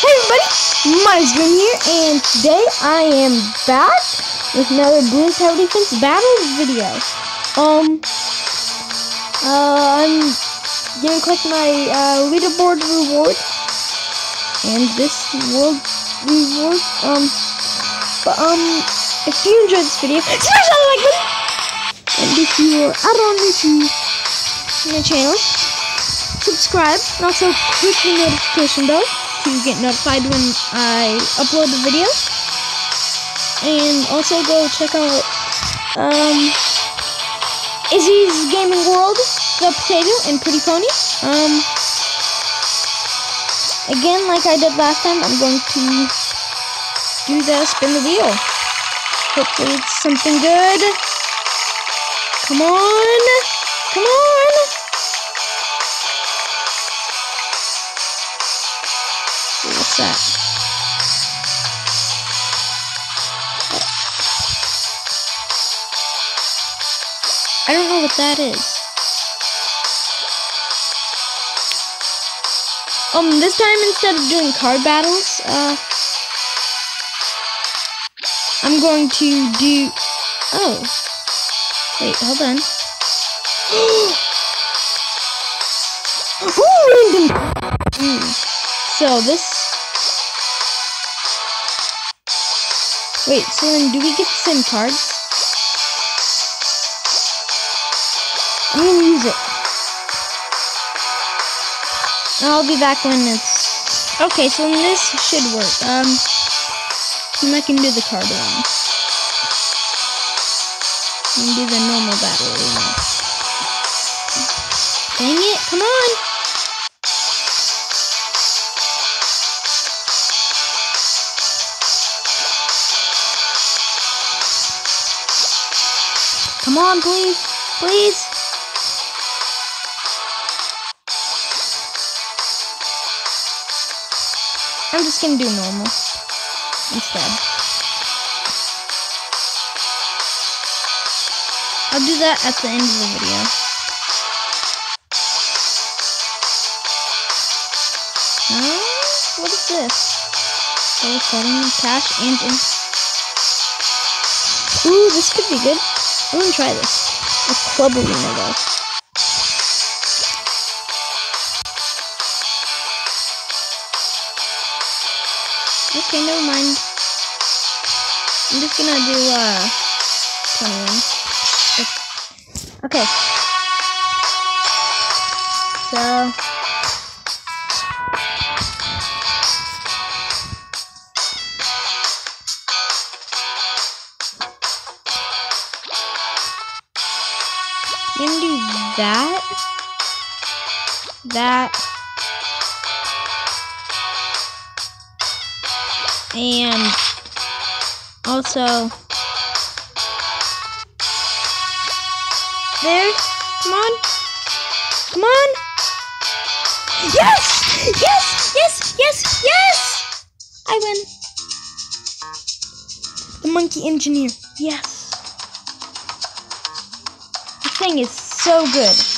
Hey everybody, my name's Dream here, and today I am back with another Bloons Tower Defense battle video. Um, uh, I'm gonna collect my uh, leaderboard reward, and this world reward. Um, but um, if you enjoyed this video, smash that like button, and if you are out on YouTube, my channel, subscribe, and also click the notification bell to get notified when I upload the video. And also go check out um, Izzy's Gaming World, The Potato, and Pretty Pony. Um, again, like I did last time, I'm going to do the spin the wheel. Hopefully it's something good. Come on! Come on! That? I don't know what that is. Um, this time instead of doing card battles, uh, I'm going to do. Oh, wait, hold on. oh, random. Mm. So this. Wait, so then do we get the same cards? I'm gonna use it. I'll be back when it's... Okay, so this should work. Um, and I can do the card one. And do the normal battle arena. Dang it, come on! On, please. Please. I'm just gonna do normal instead. I'll do that at the end of the video. Huh? What is this? Oh, setting cash and. Ooh, this could be good. I'm gonna try this. A club arena though. Okay, never mind. I'm just gonna do uh 21. Okay. Also there. Come on. Come on. Yes! Yes! Yes! Yes! Yes! I win. The monkey engineer. Yes. This thing is so good.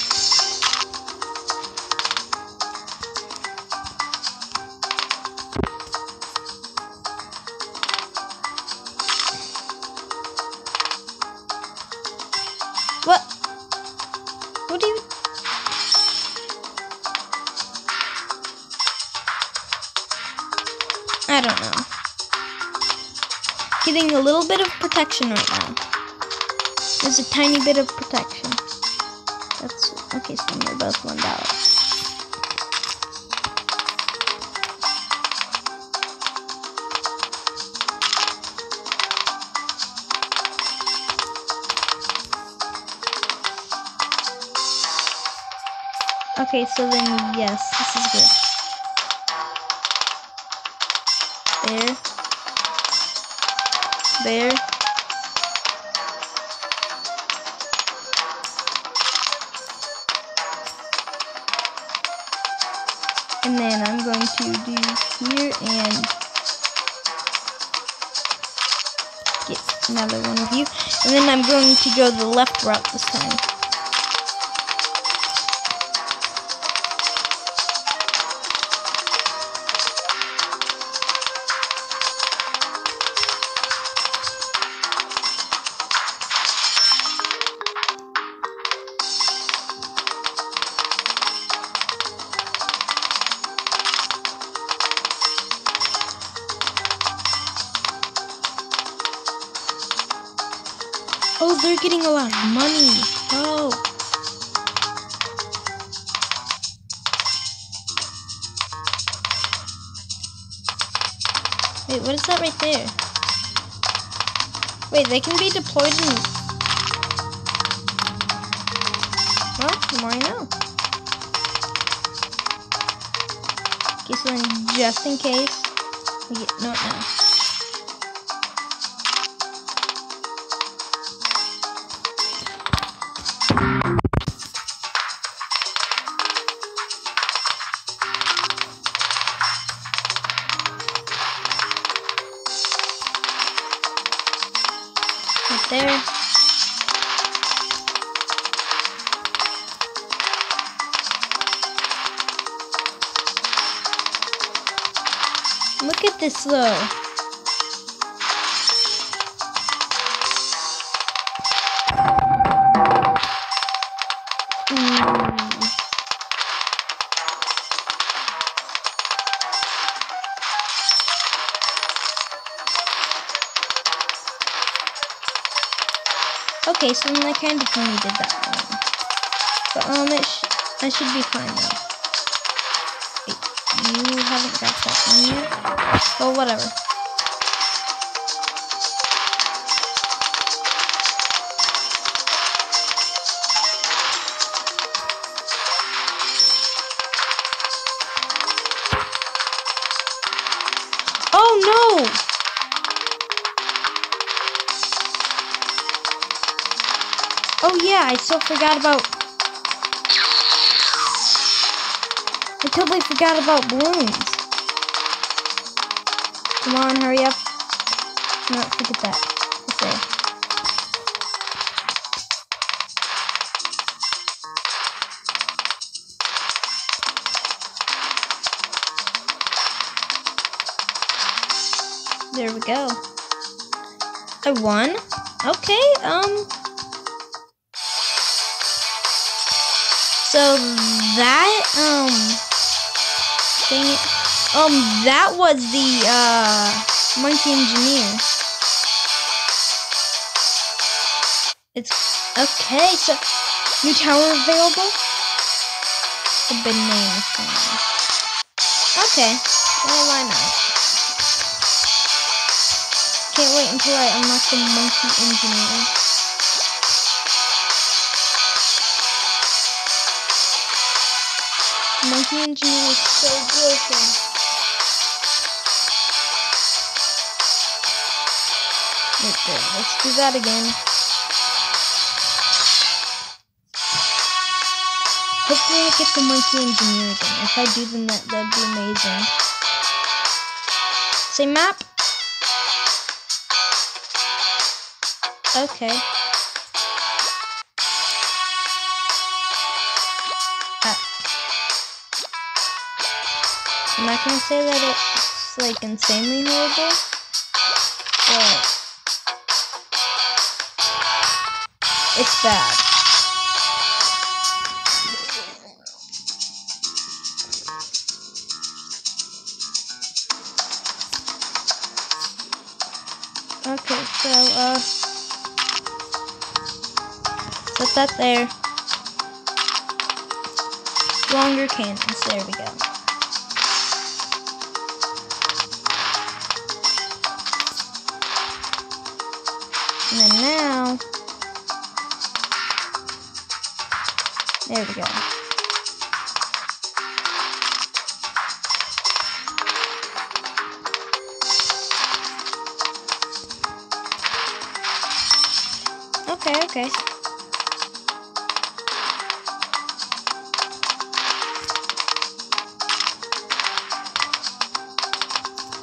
Protection right now. There's a tiny bit of protection. That's okay, so they're both one dollar. Okay, so then yes, this is good. There. There. Going to go the left route this time. Wait, what is that right there? Wait, they can be deployed in... Well, the more I know. Okay, just in case, we get... No, no. So then I kind of only did that one. But, um, it sh I should be fine now. You haven't got that one yet? Well, whatever. Forgot about... I totally forgot about balloons. Come on, hurry up. No, forget that. Okay. There we go. I won? Okay, um... So that um thing um that was the uh monkey engineer. It's okay, so new tower available? A banana farm. Okay, well why not? Can't wait until I unlock the monkey engineer. Monkey Engineer is so broken. There, let's do that again. Hopefully I get the Monkey Engineer again. If I do then that that'd be amazing. Same map? Okay. Not say that it's like insanely horrible, but it's bad. Okay, so uh put that there. Longer cannons, there we go. There we go. Okay, okay.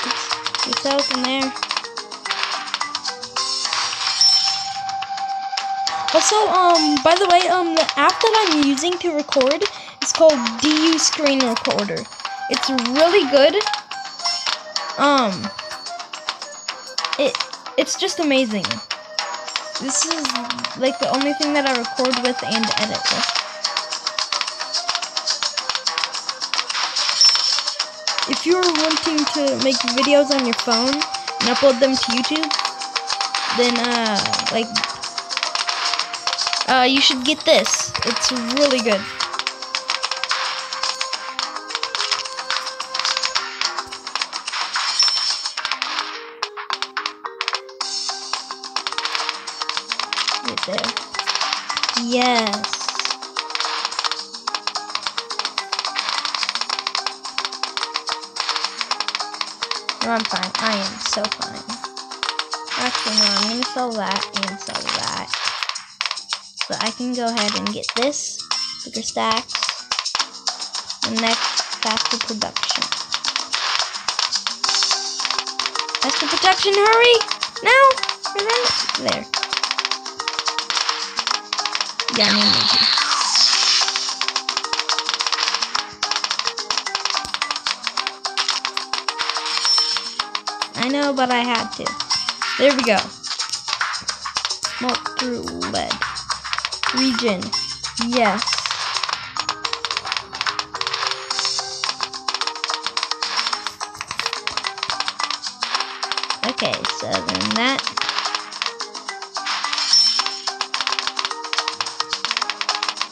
It's, it's open there. Also, um, by the way, um, the app that I'm using to record is called DU Screen Recorder. It's really good. Um, it, it's just amazing. This is, like, the only thing that I record with and edit with. If you're wanting to make videos on your phone and upload them to YouTube, then, uh, like, uh, you should get this. It's really good. Right there. Yes. No, I'm fine. I am so fine. Actually, no, I'm gonna sell that and sell that. So I can go ahead and get this, bigger stacks, and next, faster production. Faster production, hurry! Now! There. Yeah, I need. I know, but I had to. There we go. Smoke through lead. Region. Yes. Okay, so then that.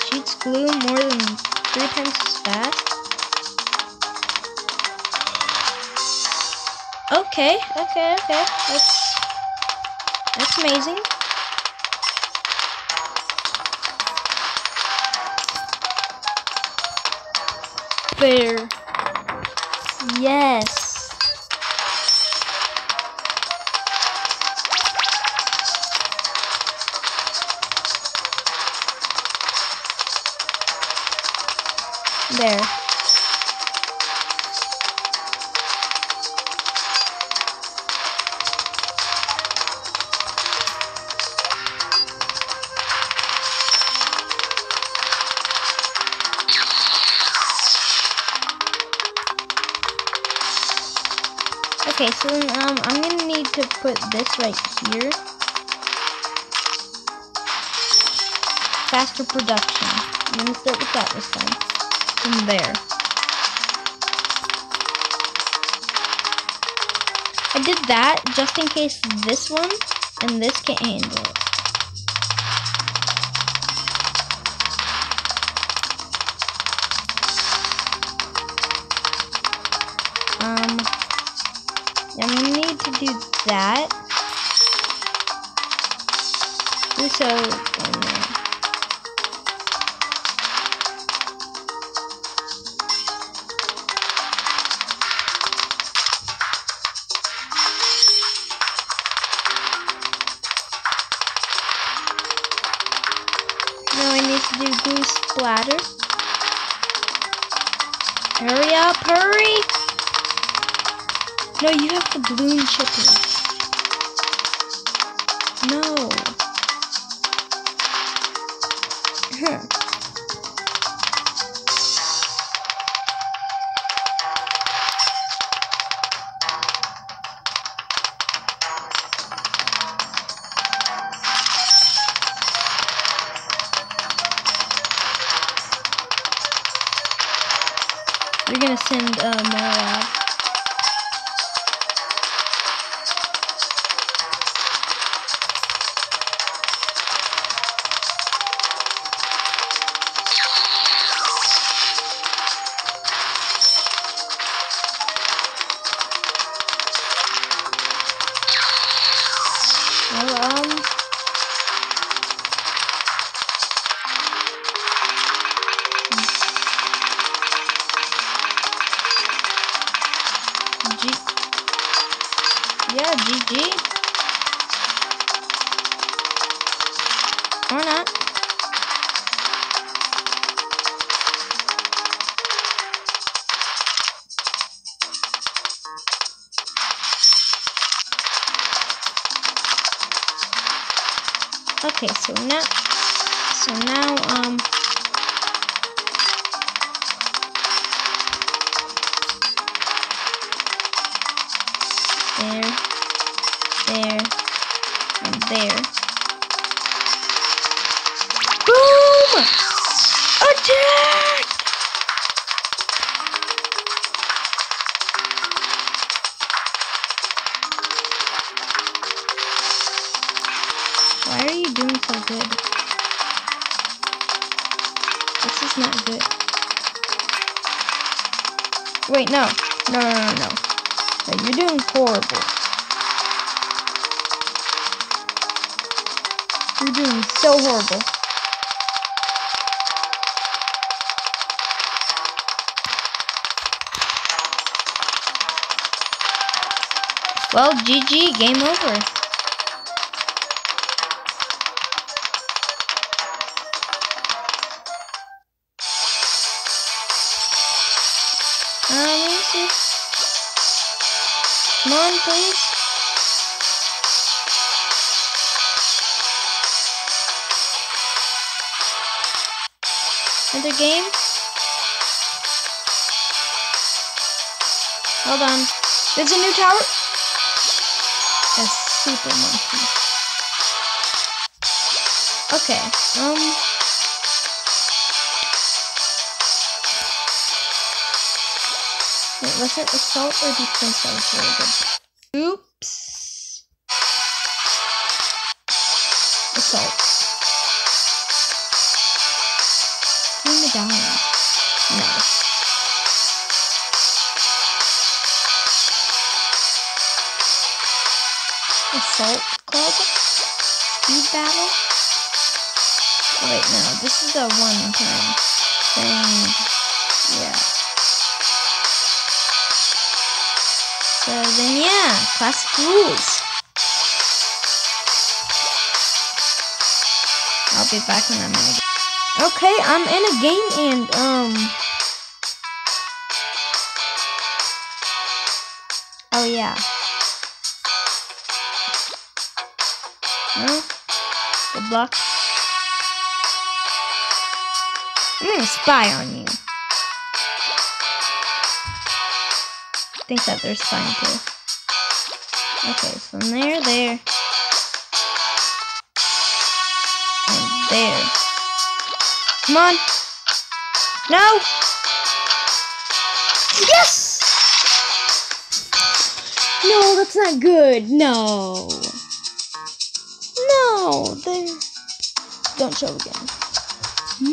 Shoots glue more than three times as fast. Okay, okay, okay. That's that's amazing. There. Yes. There. Okay, so then, um, I'm gonna need to put this right here. Faster production. I'm gonna start with that this time. From there. I did that just in case this one and this can't handle it. Do that. So. Now I need to do glue splatter. Hurry up, hurry! No, you have to balloon chicken. No. Yeah, GG. Or not. Okay, so now, so now, um, there, there, and there. Boom! Attack! Why are you doing so good? This is not good. Wait, no. No, no, no, no. no you're doing horrible. You're doing so horrible. Well, GG, game over. Um, Come on, please. Another game? Hold on. There's a new tower? A super monkey. Okay, um... Wait, was it assault or defense that was really good? Oops. Assault. Assault Club? Speed Battle? Oh, wait, no. This is a one-time thing. Yeah. So then, yeah. Classic rules. I'll be back in a game. Okay, I'm in a game and, um... Oh, yeah. No? The block. I'm gonna spy on you. think that they're spying too. Okay, so there, there. And there. Come on. No! Yes! No, that's not good. No. No, there. Don't show again.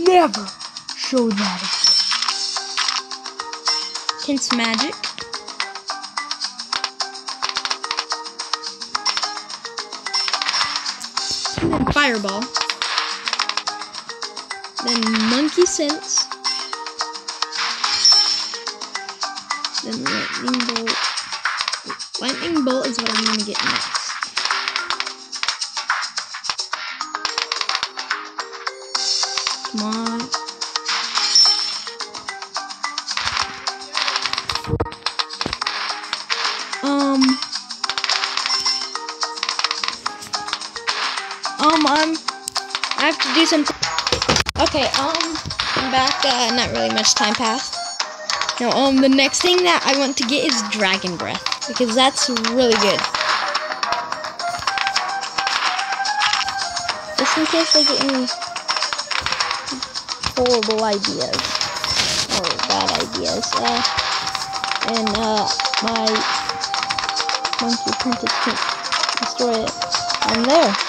Never show that again. Intense Magic. Fireball. Then monkey sense. Then lightning bolt. Lightning bolt is what I'm gonna get next. Much time passed. Now, um, the next thing that I want to get is Dragon Breath because that's really good. Just in case I get any horrible ideas or bad ideas. Uh, and uh, my monkey princess can't destroy it. I'm there.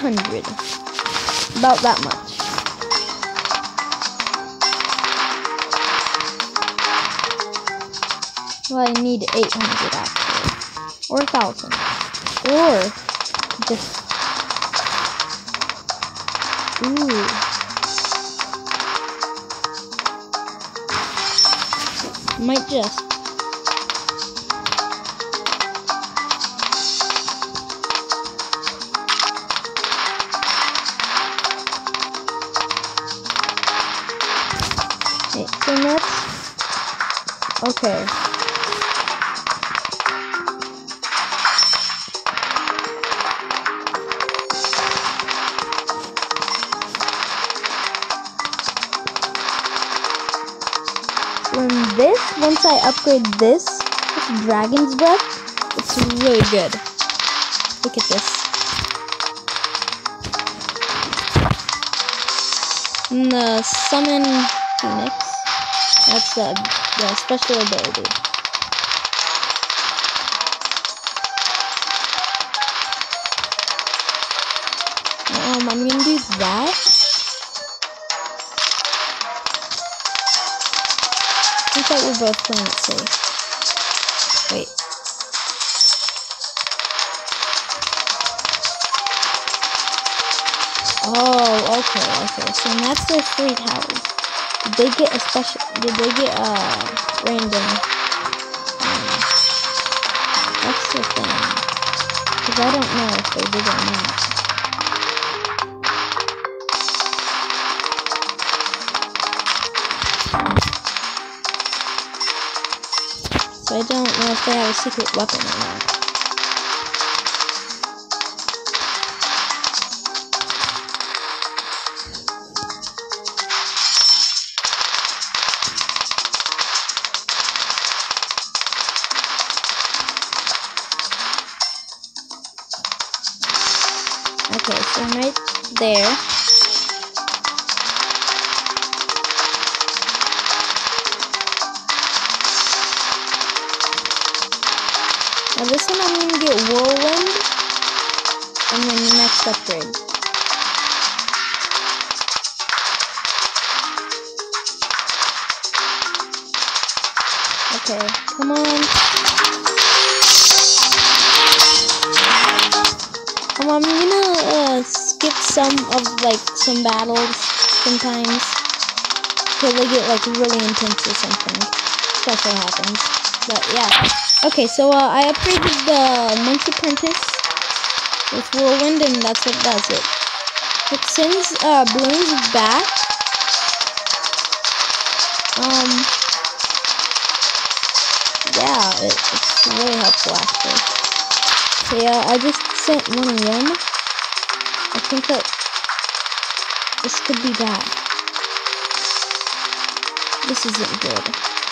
800. About that much. Well, I need 800 actually. Or 1,000. Or just. Ooh. Might just. Next. Okay. In this, once I upgrade this, this Dragon's Breath, it's really good. Look at this. the Summon Phoenix. The, the special ability. Um, I'm gonna do that. I thought we are both playing it safe. Wait. Oh, okay, okay. So that's their three towers. Did they get a special? Did they get a uh, random? Um, that's the thing. Because I don't know if they did or not. So I don't know if they have a secret weapon or not. I'm gonna uh, skip some of like some battles sometimes till they get like really intense or something special happens. But yeah. Okay, so uh, I upgraded the Monkey Apprentice with Whirlwind, and that's what does it. It sends uh, balloons back. Um. Yeah, it, it's really helpful actually. So yeah, I just sent one of them. I think that this could be bad. This isn't good.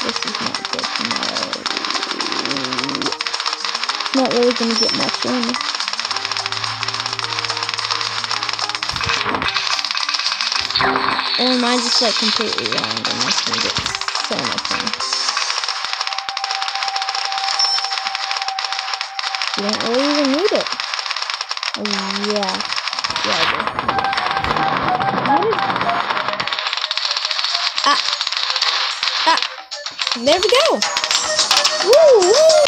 This is not good. No. It's not really gonna get much in. And mine's just like completely wrong and that's gonna get so much. Ah. There we go. Woo, woo.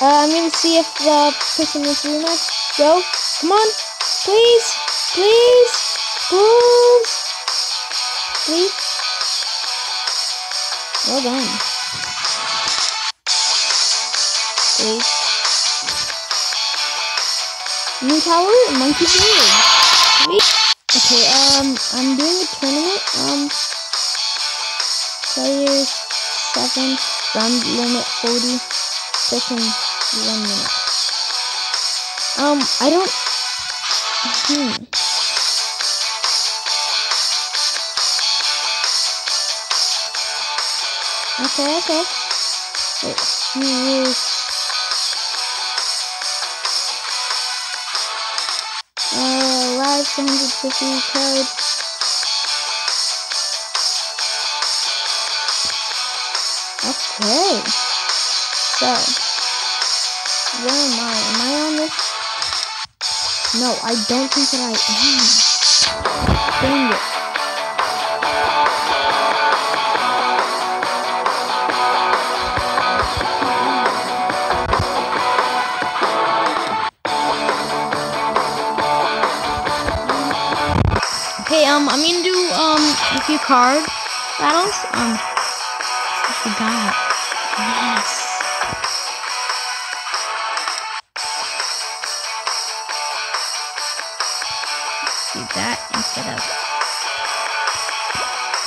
Uh, I'm gonna see if the person is rematch. Go. Come on. Please. Please. Please. Please. Well done. Please. New tower, monkey village. Okay, um, I'm doing a tournament. Um, players seven, round limit forty, session one minute. Um, I don't. Hmm. Okay, okay. Wait, use. Uh, live 150 code. Okay. So, where am I? Am I on this? No, I don't think that I am. Dang it. Okay, um, I'm gonna do, um, a few card battles. Um, I forgot.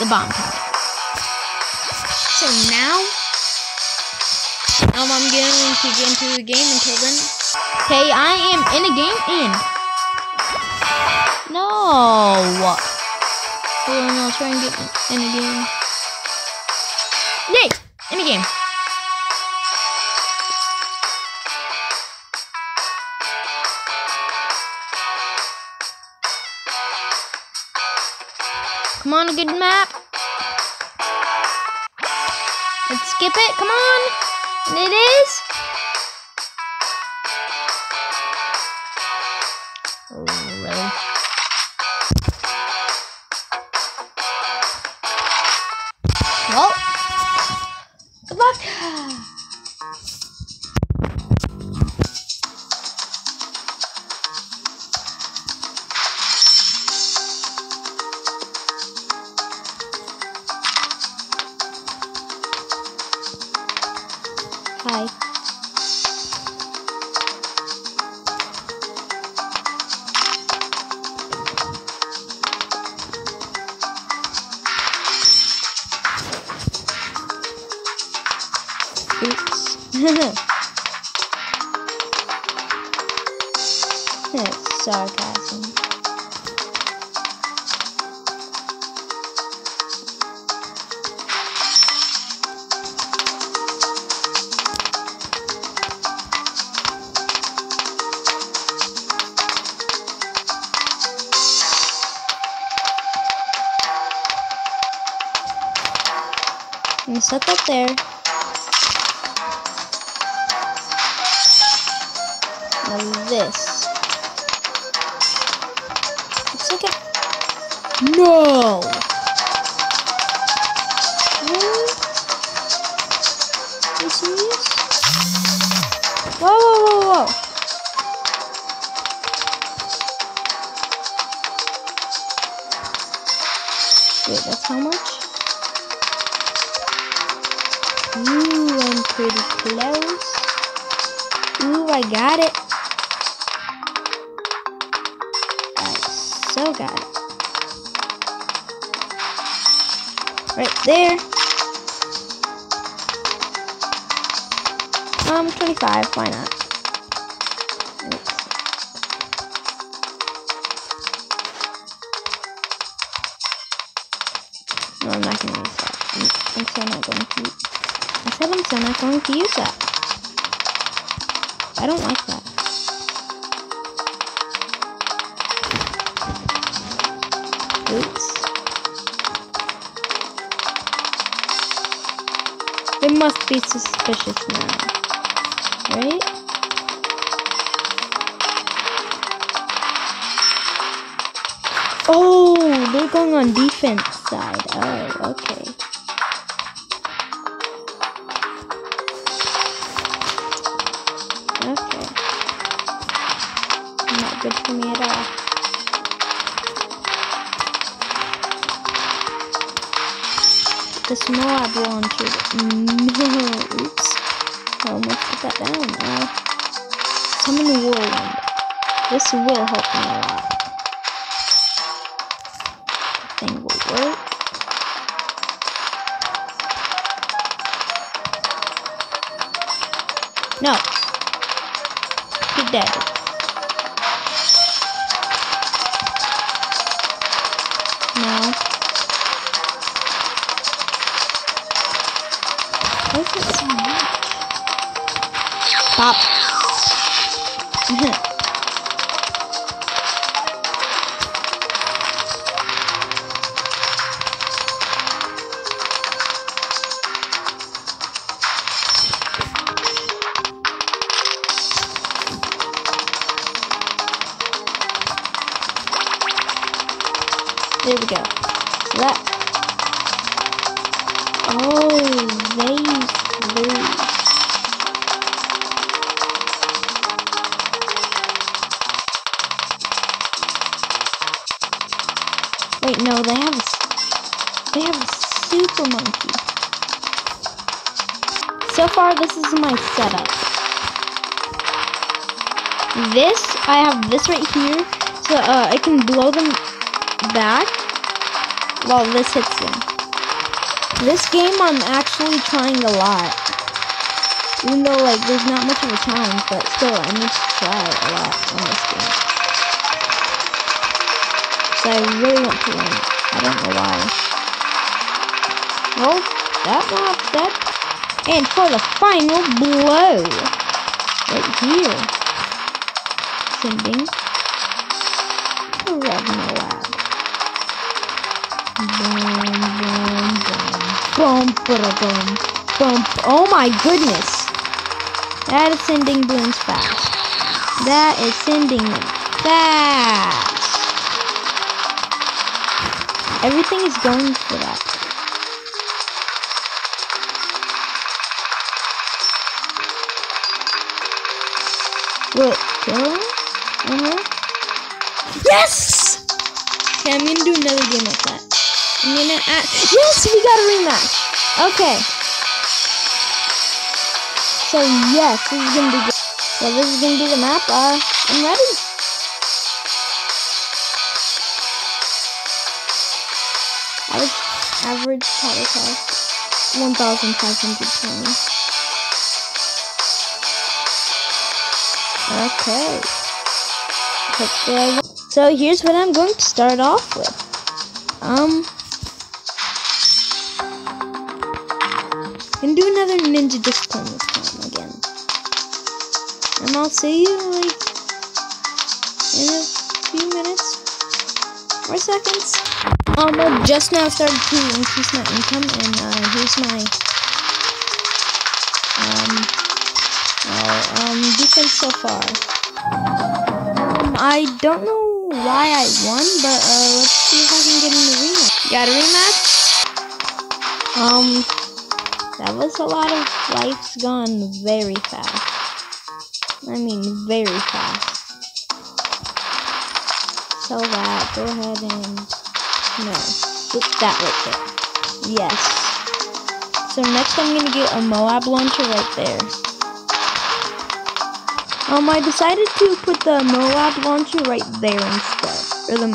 Bomb tower. So now, um, I'm going to get into the game until then. Okay, I am in a game in. No. Hold on, I'll try and get in a game. Yay! In a game. Come on a good map. Let's skip it. Come on. And it is. Set that there. I'm not gonna use that. I'm, I'm still not going to use I said I'm not going to use that. I don't like that. Oops. It must be suspicious now. Right? Oh, they're going on defense side. Oh, okay. Okay. Not good for me at all. This Moab launcher. No. Oops. I almost put that down. Uh, summon whirlwind. This will help me a lot. No. You're dead. No. Why is it so much? Pop. this right here, so uh, I can blow them back while this hits them. This game I'm actually trying a lot. Even though like there's not much of a challenge, but still I need to try a lot on this game. So I really want to win. I don't know why. Well, that mob's dead. And for the final blow. Right here. Sending. Ragnarok. Boom, boom, boom. Boom, boom, boom. Boom. Oh my goodness. That is sending balloons fast. That is sending them fast. Everything is going for that. Him? Uh-huh. Yes! Okay, I'm gonna do another game like that. I'm gonna add. Yes, we got a rematch. Okay. So yes, this is gonna be good. So this is gonna be the map. Uh, I'm ready. Average, average title cost, One thousand five hundred 1,520. Okay. So here's what I'm going to start off with. Um, and do another ninja discipline this time again. And I'll see you like in a few minutes or seconds. Um, I just now started to increase my income, and uh, here's my um, well, um, defense so far. Um, I don't know why I won, but uh, let's see if I can get in the rematch. Got a rematch? Um, that was a lot of lives gone very fast. I mean, very fast. So that, go ahead and, no, get that right there. Yes. So next I'm gonna get a Moab launcher right there. Um, I decided to put the Moab launcher right there instead. Or the,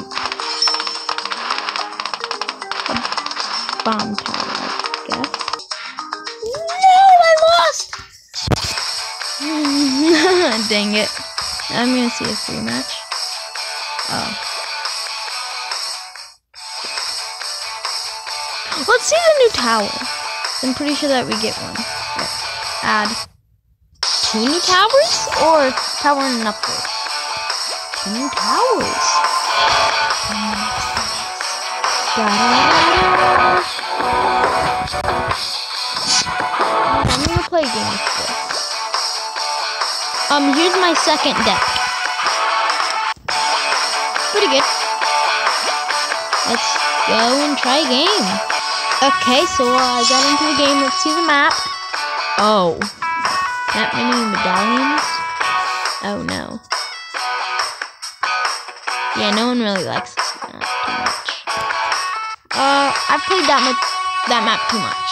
the bomb tower, I guess. No, I lost! Dang it. I'm gonna see a free match. Oh. Let's see the new tower. I'm pretty sure that we get one. Add two towers or tower and an upgrade? Two towers. I'm gonna play a game with. Um, here's my second deck. Pretty good. Let's go and try a game. Okay, so uh, I got into the game. Let's see the map. Oh. That many medallions? Oh, no. Yeah, no one really likes this map too much. Uh, I've played that much, that map too much.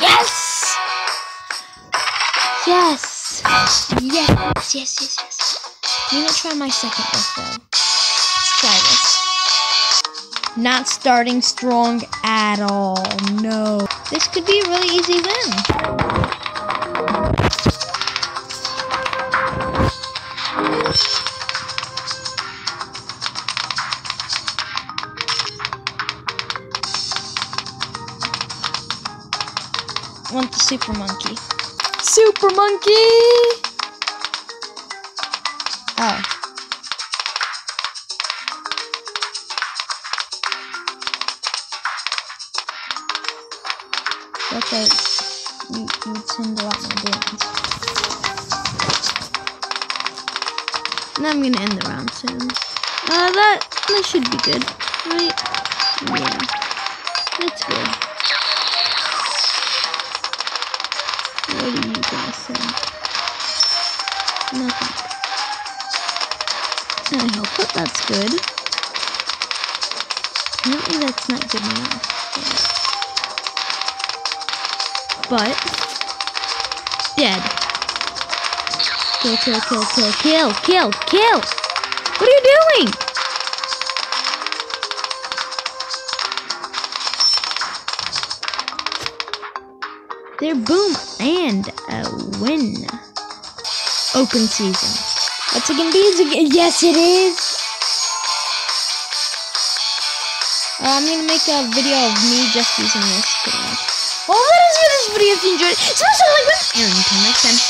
Yes! Yes! Yes, yes, yes, yes. I'm gonna try my second deck though. Let's try this. Not starting strong at all. No. This could be a really easy win. Want the super monkey. Super monkey! Oh. Okay, you, you send a lot more damage. And I'm gonna end the round soon. Uh, that, that should be good, right? Yeah, that's good. What are you gonna send? Nothing. I hope that that's good. Apparently that's not good enough. But, dead. Kill, kill, kill, kill, kill, kill, kill! What are you doing? They're boom and a win. Open season. What's it gonna be? Yes, it is. Uh, I'm gonna make a video of me just using this pretty much. Video if you enjoyed it. Smash that like button and until next time.